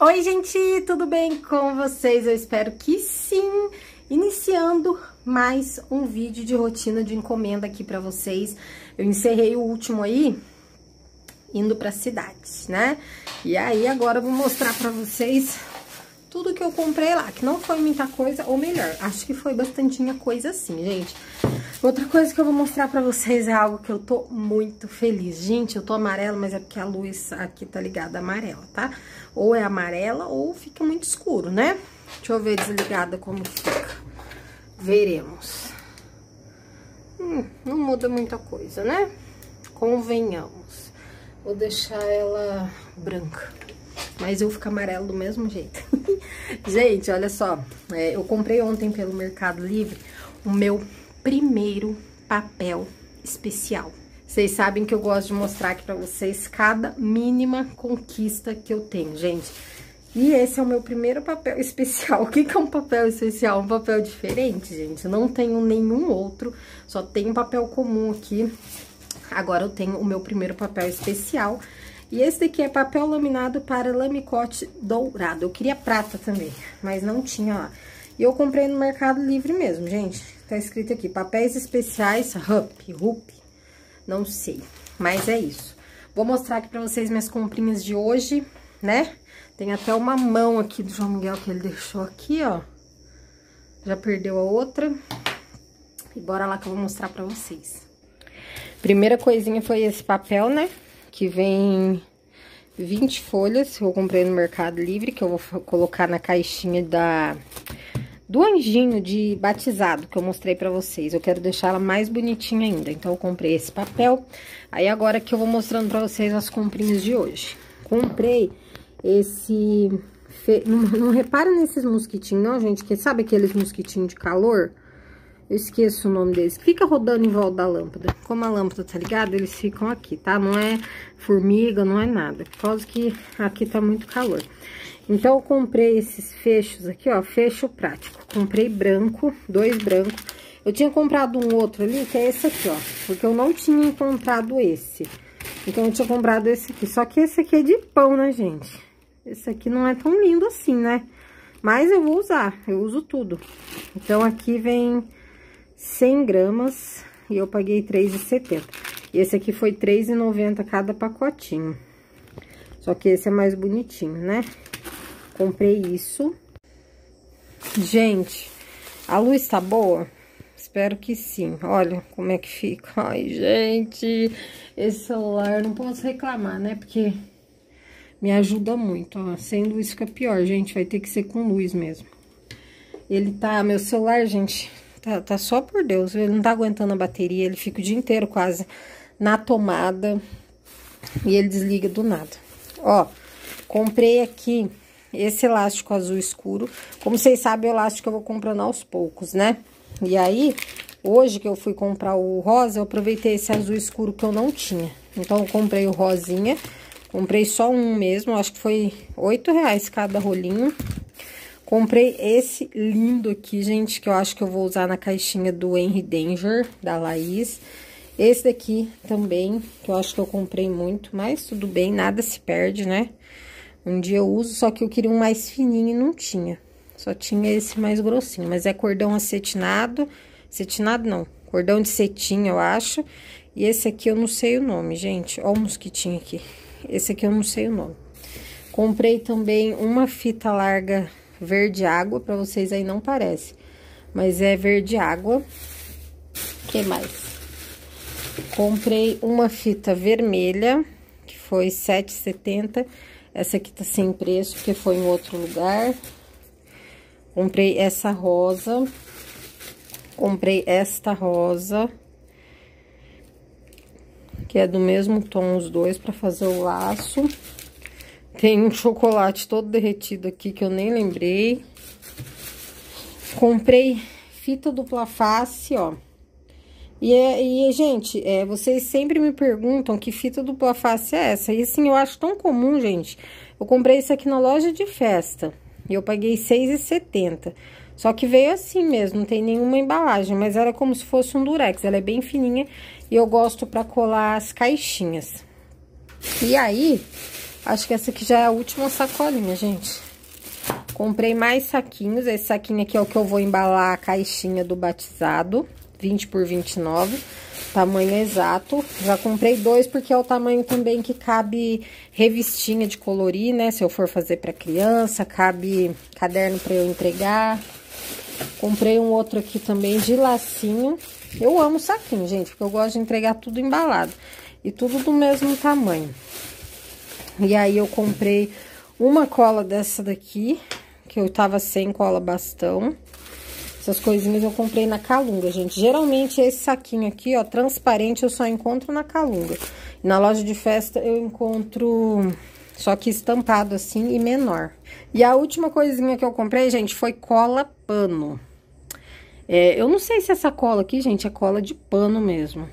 Oi, gente, tudo bem com vocês? Eu espero que sim. Iniciando mais um vídeo de rotina de encomenda aqui pra vocês. Eu encerrei o último aí, indo pra cidade, né? E aí, agora eu vou mostrar pra vocês tudo que eu comprei lá, que não foi muita coisa, ou melhor, acho que foi bastantinha coisa assim, gente. Outra coisa que eu vou mostrar pra vocês é algo que eu tô muito feliz. Gente, eu tô amarela, mas é porque a luz aqui tá ligada amarela, tá? Ou é amarela ou fica muito escuro, né? Deixa eu ver desligada como fica. Veremos. Hum, não muda muita coisa, né? Convenhamos. Vou deixar ela branca. Mas eu fico amarelo do mesmo jeito. Gente, olha só. É, eu comprei ontem pelo Mercado Livre o meu primeiro papel especial. Vocês sabem que eu gosto de mostrar aqui pra vocês cada mínima conquista que eu tenho, gente. E esse é o meu primeiro papel especial. O que, é um papel especial? Um papel diferente, gente. Não tenho nenhum outro, só tenho papel comum aqui. Agora eu tenho o meu primeiro papel especial. E esse daqui é papel laminado para lamicote dourado. Eu queria prata também, mas não tinha lá. E eu comprei no Mercado Livre mesmo, gente. Tá escrito aqui, papéis especiais, RUP, RUP, não sei. Mas é isso. Vou mostrar aqui pra vocês minhas comprinhas de hoje, né? Tem até uma mão aqui do João Miguel que ele deixou aqui, ó. Já perdeu a outra. E bora lá que eu vou mostrar pra vocês. Primeira coisinha foi esse papel, né? Que vem 20 folhas, eu comprei no Mercado Livre, que eu vou colocar na caixinha da do anjinho de batizado que eu mostrei pra vocês. Eu quero deixar ela mais bonitinha ainda. Então, eu comprei esse papel. Aí, agora que eu vou mostrando pra vocês as comprinhas de hoje. Comprei esse... Não, não repara nesses mosquitinhos, não, gente, que sabe aqueles mosquitinhos de calor? Eu esqueço o nome deles. Fica rodando em volta da lâmpada. Como a lâmpada tá ligada, eles ficam aqui, tá? Não é formiga, não é nada. Por causa que aqui tá muito calor. Então, eu comprei esses fechos aqui, ó, fecho prático. Comprei branco, dois brancos. Eu tinha comprado um outro ali, que é esse aqui, ó, porque eu não tinha encontrado esse. Então, eu tinha comprado esse aqui. Só que esse aqui é de pão, né, gente? Esse aqui não é tão lindo assim, né? Mas eu vou usar, eu uso tudo. Então, aqui vem 100 gramas e eu paguei R$3,70. E esse aqui foi R$3,90 cada pacotinho. Só que esse é mais bonitinho, né? Comprei isso. Gente, a luz tá boa? Espero que sim. Olha como é que fica. Ai, gente, esse celular não posso reclamar, né? Porque me ajuda muito, ó. Sem luz fica pior, gente. Vai ter que ser com luz mesmo. Ele tá... Meu celular, gente, tá, tá só por Deus. Ele não tá aguentando a bateria. Ele fica o dia inteiro quase na tomada. E ele desliga do nada. Ó, comprei aqui esse elástico azul escuro. Como vocês sabem, o elástico eu vou comprando aos poucos, né? E aí, hoje que eu fui comprar o rosa, eu aproveitei esse azul escuro que eu não tinha. Então, eu comprei o rosinha. Comprei só um mesmo, acho que foi oito reais cada rolinho. Comprei esse lindo aqui, gente, que eu acho que eu vou usar na caixinha do Henry Danger, da Laís. Esse daqui também, que eu acho que eu comprei muito, mas tudo bem, nada se perde, né? Um dia eu uso, só que eu queria um mais fininho e não tinha. Só tinha esse mais grossinho, mas é cordão acetinado. Acetinado não, cordão de cetim, eu acho. E esse aqui eu não sei o nome, gente. Ó o mosquitinho aqui. Esse aqui eu não sei o nome. Comprei também uma fita larga verde água, pra vocês aí não parece. Mas é verde água. que mais? Comprei uma fita vermelha, que foi R$ 7,70 essa aqui tá sem preço, porque foi em outro lugar. Comprei essa rosa. Comprei esta rosa. Que é do mesmo tom os dois, pra fazer o laço. Tem um chocolate todo derretido aqui, que eu nem lembrei. Comprei fita dupla face, ó. E, é, e gente, é, vocês sempre me perguntam que fita dupla face é essa. E assim, eu acho tão comum, gente. Eu comprei isso aqui na loja de festa. E eu paguei R$6,70. Só que veio assim mesmo, não tem nenhuma embalagem. Mas era como se fosse um durex. Ela é bem fininha E eu gosto pra colar as caixinhas. E aí, acho que essa aqui já é a última sacolinha, gente. Comprei mais saquinhos. Esse saquinho aqui é o que eu vou embalar a caixinha do batizado. 20 por 29, tamanho exato. Já comprei dois porque é o tamanho também que cabe revistinha de colorir, né? Se eu for fazer para criança, cabe caderno para eu entregar. Comprei um outro aqui também de lacinho. Eu amo saquinho, gente, porque eu gosto de entregar tudo embalado. E tudo do mesmo tamanho. E aí, eu comprei uma cola dessa daqui, que eu tava sem cola bastão. Essas coisinhas eu comprei na Calunga, gente. Geralmente esse saquinho aqui, ó, transparente, eu só encontro na Calunga. Na loja de festa eu encontro só que estampado assim e menor. E a última coisinha que eu comprei, gente, foi cola pano. É, eu não sei se essa cola aqui, gente, é cola de pano mesmo.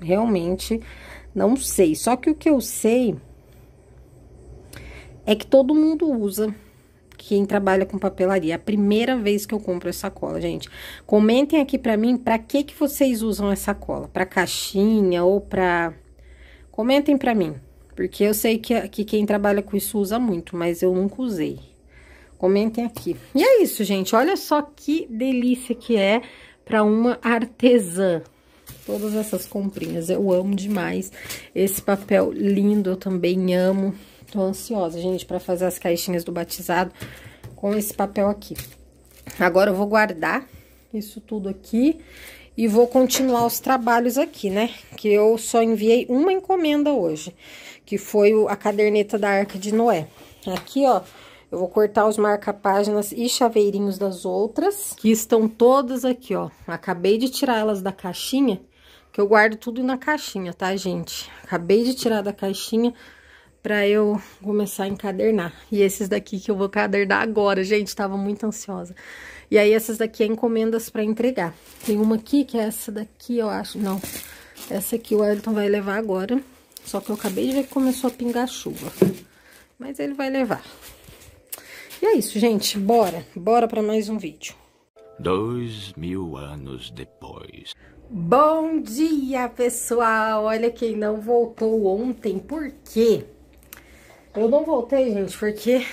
Realmente, não sei. Só que o que eu sei é que todo mundo usa quem trabalha com papelaria. É a primeira vez que eu compro essa cola, gente. Comentem aqui pra mim pra que que vocês usam essa cola. Pra caixinha ou pra... Comentem pra mim. Porque eu sei que, que quem trabalha com isso usa muito, mas eu nunca usei. Comentem aqui. E é isso, gente. Olha só que delícia que é pra uma artesã. Todas essas comprinhas. Eu amo demais. Esse papel lindo eu também amo. Tô ansiosa, gente, pra fazer as caixinhas do batizado com esse papel aqui. Agora, eu vou guardar isso tudo aqui e vou continuar os trabalhos aqui, né? Que eu só enviei uma encomenda hoje, que foi a caderneta da Arca de Noé. Aqui, ó, eu vou cortar os marca-páginas e chaveirinhos das outras, que estão todas aqui, ó. Acabei de tirar elas da caixinha, que eu guardo tudo na caixinha, tá, gente? Acabei de tirar da caixinha pra eu começar a encadernar. E esses daqui que eu vou cadernar agora, gente, tava muito ansiosa. E aí, essas daqui é encomendas pra entregar. Tem uma aqui, que é essa daqui, eu acho, não. Essa aqui o Elton vai levar agora, só que eu acabei de ver que começou a pingar chuva. Mas ele vai levar. E é isso, gente, bora, bora pra mais um vídeo. Dois mil anos depois. Bom dia, pessoal! Olha quem não voltou ontem, por quê? Eu não voltei, gente, porque...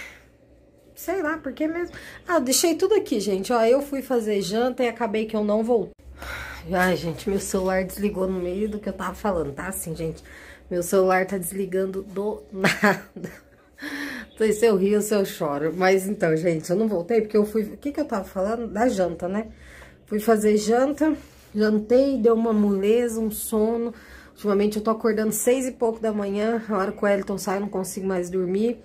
Sei lá, porque mesmo... Ah, deixei tudo aqui, gente. Ó, eu fui fazer janta e acabei que eu não voltei. Ai, gente, meu celular desligou no meio do que eu tava falando, tá? Assim, gente, meu celular tá desligando do nada. Não sei se eu rio ou se eu choro. Mas então, gente, eu não voltei porque eu fui... O que que eu tava falando? Da janta, né? Fui fazer janta, jantei, deu uma moleza, um sono... Ultimamente eu tô acordando seis e pouco da manhã, a hora que o Elton sai eu não consigo mais dormir,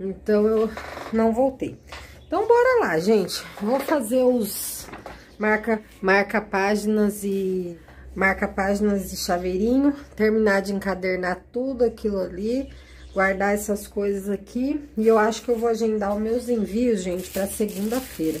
então eu não voltei. Então bora lá, gente, vou fazer os marca, marca páginas e marca páginas de chaveirinho, terminar de encadernar tudo aquilo ali, guardar essas coisas aqui, e eu acho que eu vou agendar os meus envios, gente, pra segunda-feira,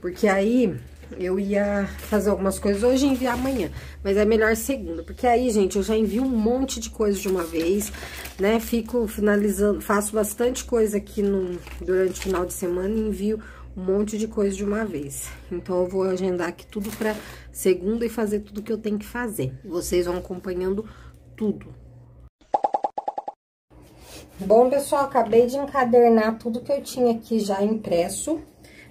porque aí eu ia fazer algumas coisas hoje e enviar amanhã, mas é melhor segunda, porque aí, gente, eu já envio um monte de coisa de uma vez, né? Fico finalizando, faço bastante coisa aqui no, durante o final de semana e envio um monte de coisa de uma vez. Então, eu vou agendar aqui tudo pra segunda e fazer tudo que eu tenho que fazer. Vocês vão acompanhando tudo. Bom, pessoal, acabei de encadernar tudo que eu tinha aqui já impresso.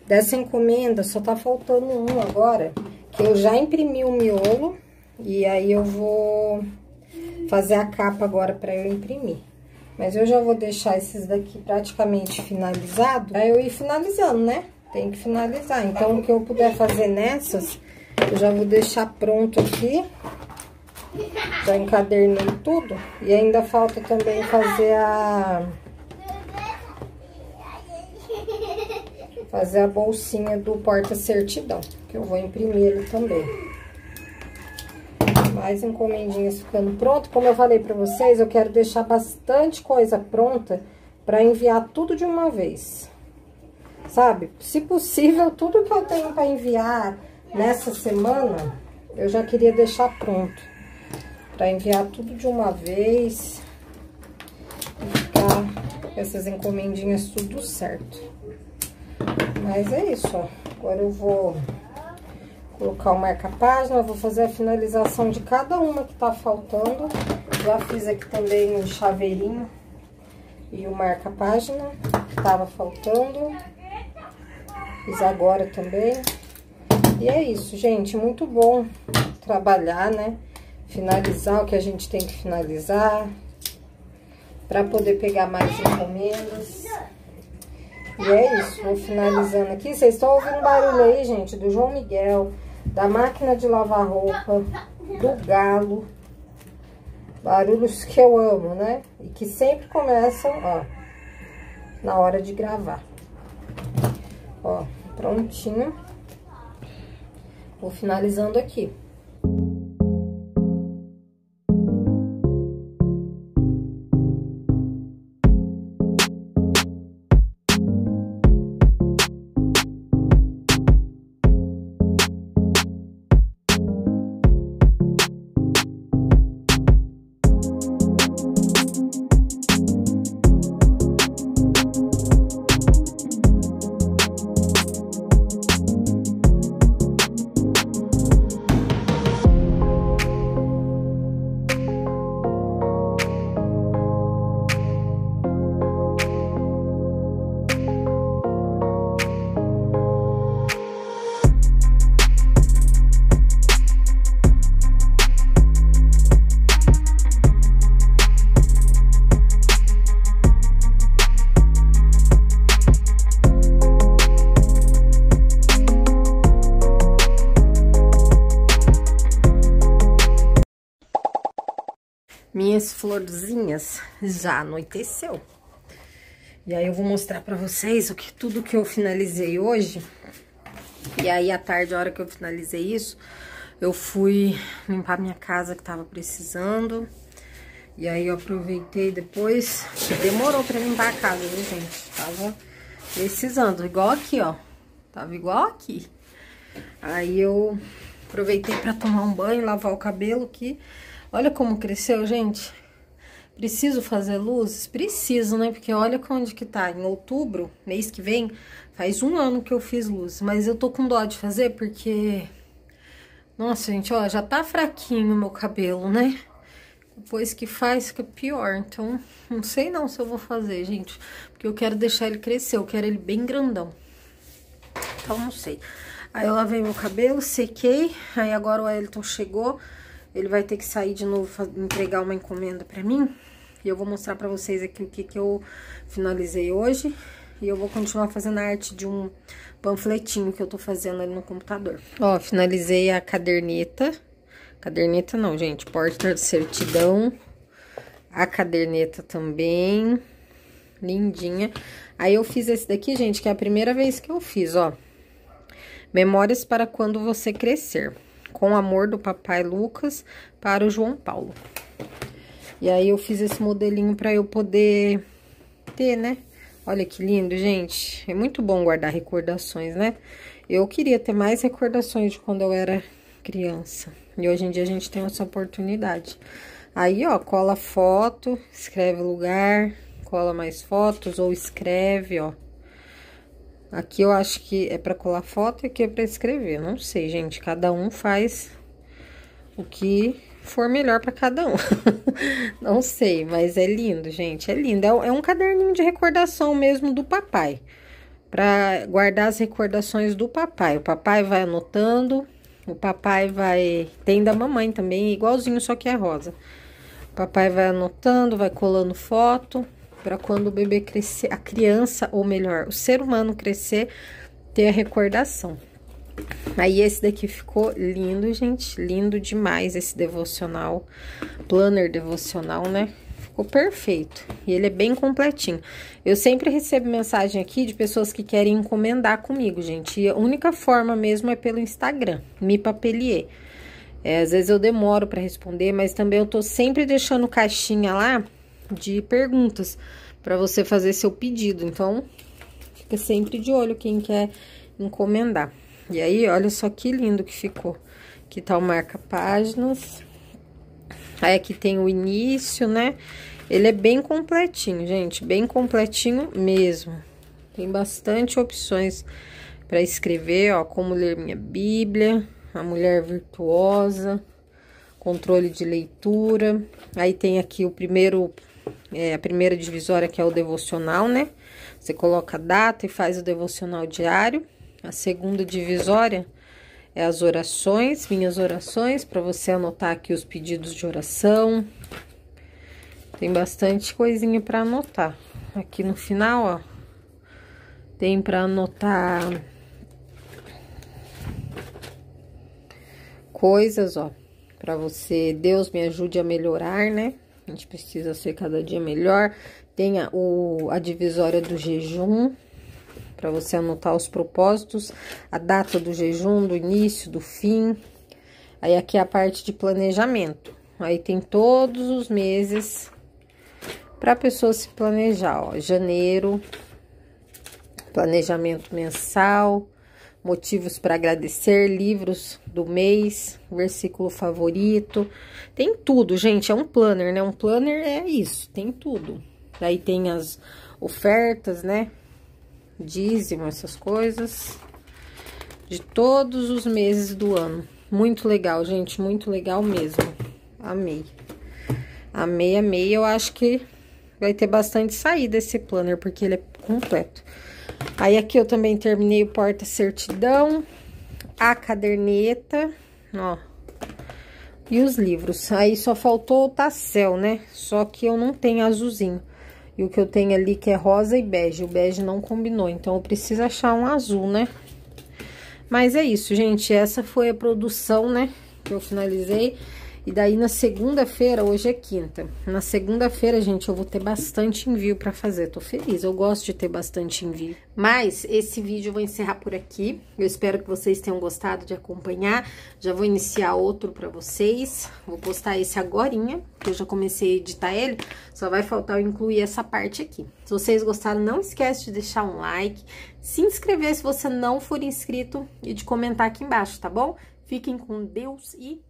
Dessa encomenda, só tá faltando um agora, que eu já imprimi o miolo, e aí eu vou fazer a capa agora pra eu imprimir. Mas eu já vou deixar esses daqui praticamente finalizados, pra eu ir finalizando, né? Tem que finalizar. Então, o que eu puder fazer nessas, eu já vou deixar pronto aqui. Já encadernei tudo. E ainda falta também fazer a fazer a bolsinha do porta-certidão, que eu vou imprimir também. Mais encomendinhas ficando pronto. Como eu falei pra vocês, eu quero deixar bastante coisa pronta pra enviar tudo de uma vez. Sabe? Se possível, tudo que eu tenho pra enviar nessa semana, eu já queria deixar pronto. Pra enviar tudo de uma vez. E ficar essas encomendinhas tudo certo. Mas é isso, ó. Agora eu vou colocar o marca-página, vou fazer a finalização de cada uma que tá faltando. Já fiz aqui também o chaveirinho e o marca-página, que tava faltando. Fiz agora também. E é isso, gente, muito bom trabalhar, né? Finalizar o que a gente tem que finalizar, para poder pegar mais encomendas. E é isso, vou finalizando aqui. Vocês estão ouvindo barulho aí, gente, do João Miguel, da máquina de lavar roupa, do galo. Barulhos que eu amo, né? E que sempre começam, ó, na hora de gravar. Ó, prontinho. Vou finalizando aqui. Florzinhas já anoiteceu. E aí eu vou mostrar pra vocês o que tudo que eu finalizei hoje. E aí à tarde, a hora que eu finalizei isso, eu fui limpar minha casa que tava precisando. E aí eu aproveitei depois, demorou pra limpar a casa, viu gente? Tava precisando, igual aqui, ó. Tava igual aqui. Aí eu aproveitei pra tomar um banho, lavar o cabelo aqui. Olha como cresceu, gente. Preciso fazer luzes? Preciso, né? Porque olha onde que tá. Em outubro, mês que vem, faz um ano que eu fiz luzes. Mas eu tô com dó de fazer porque... Nossa, gente, ó, já tá fraquinho o meu cabelo, né? Depois que faz, fica pior. Então, não sei não se eu vou fazer, gente. Porque eu quero deixar ele crescer, eu quero ele bem grandão. Então, não sei. Aí eu lavei meu cabelo, sequei. Aí agora o Elton chegou. Ele vai ter que sair de novo, entregar uma encomenda pra mim. E eu vou mostrar pra vocês aqui o que, que eu finalizei hoje. E eu vou continuar fazendo a arte de um panfletinho que eu tô fazendo ali no computador. Ó, finalizei a caderneta. Caderneta não, gente, porta de certidão. A caderneta também. Lindinha. Aí eu fiz esse daqui, gente, que é a primeira vez que eu fiz, ó. Memórias para quando você crescer com amor do papai Lucas para o João Paulo. E aí eu fiz esse modelinho para eu poder ter, né? Olha que lindo, gente. É muito bom guardar recordações, né? Eu queria ter mais recordações de quando eu era criança. E hoje em dia a gente tem essa oportunidade. Aí, ó, cola foto, escreve lugar, cola mais fotos ou escreve, ó. Aqui eu acho que é para colar foto e aqui é para escrever. Não sei, gente. Cada um faz o que for melhor para cada um. Não sei, mas é lindo, gente. É lindo. É, é um caderninho de recordação mesmo do papai. Para guardar as recordações do papai. O papai vai anotando. O papai vai. Tem da mamãe também, igualzinho, só que é rosa. O papai vai anotando, vai colando foto para quando o bebê crescer, a criança, ou melhor, o ser humano crescer, ter a recordação. Aí esse daqui ficou lindo, gente, lindo demais esse devocional, planner devocional, né? Ficou perfeito. E ele é bem completinho. Eu sempre recebo mensagem aqui de pessoas que querem encomendar comigo, gente. E a única forma mesmo é pelo Instagram, Me Papelier. É, às vezes eu demoro para responder, mas também eu tô sempre deixando caixinha lá de perguntas para você fazer seu pedido. Então, fica sempre de olho quem quer encomendar. E aí, olha só que lindo que ficou. Aqui tá o marca páginas. Aí aqui tem o início, né? Ele é bem completinho, gente, bem completinho mesmo. Tem bastante opções para escrever, ó, como ler minha Bíblia. a mulher virtuosa, controle de leitura. Aí tem aqui o primeiro, é, a primeira divisória que é o devocional, né? Você coloca a data e faz o devocional diário. A segunda divisória é as orações, minhas orações, para você anotar aqui os pedidos de oração. Tem bastante coisinha para anotar. Aqui no final, ó, tem para anotar coisas, ó, para você, Deus me ajude a melhorar, né? A gente precisa ser cada dia melhor. Tem a, o, a divisória do jejum, para você anotar os propósitos, a data do jejum, do início, do fim. Aí aqui é a parte de planejamento. Aí tem todos os meses para a pessoa se planejar, ó. Janeiro, planejamento mensal, motivos para agradecer, livros do mês, versículo favorito. Tem tudo, gente, é um planner, né? Um planner é isso, tem tudo. Aí tem as ofertas, né? dízimo, essas coisas. De todos os meses do ano. Muito legal, gente, muito legal mesmo. Amei. Amei, amei. Eu acho que vai ter bastante saída esse planner, porque ele é completo. Aí aqui eu também terminei o porta-certidão, a caderneta, ó. E os livros. Aí só faltou o tassel, né? Só que eu não tenho azulzinho. E o que eu tenho ali que é rosa e bege. O bege não combinou, então eu preciso achar um azul, né? Mas é isso, gente. Essa foi a produção, né? Que eu finalizei. E daí na segunda-feira, hoje é quinta. Na segunda-feira, gente, eu vou ter bastante envio para fazer. Tô feliz, eu gosto de ter bastante envio. Mas esse vídeo eu vou encerrar por aqui. Eu espero que vocês tenham gostado de acompanhar. Já vou iniciar outro para vocês. Vou postar esse agorinha, que eu já comecei a editar ele. Só vai faltar eu incluir essa parte aqui. Se vocês gostaram, não esquece de deixar um like, se inscrever se você não for inscrito e de comentar aqui embaixo, tá bom? Fiquem com Deus e